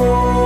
for